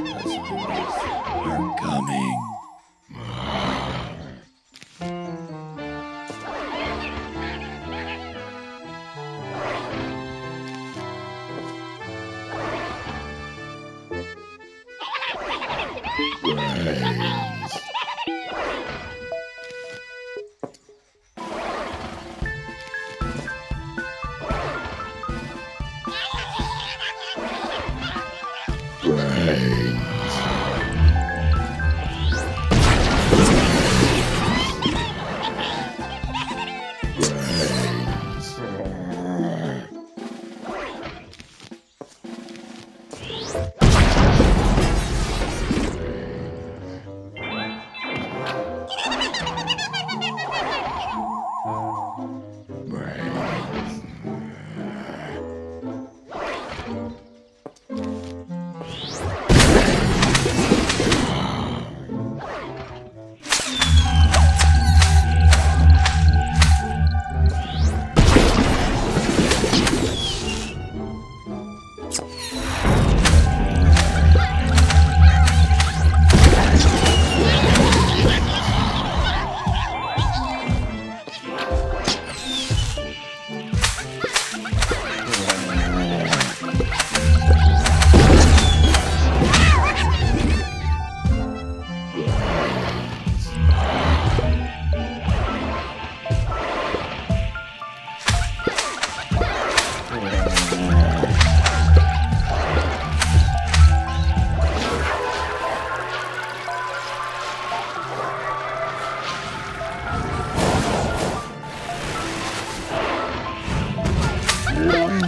are coming. Right. you Oh,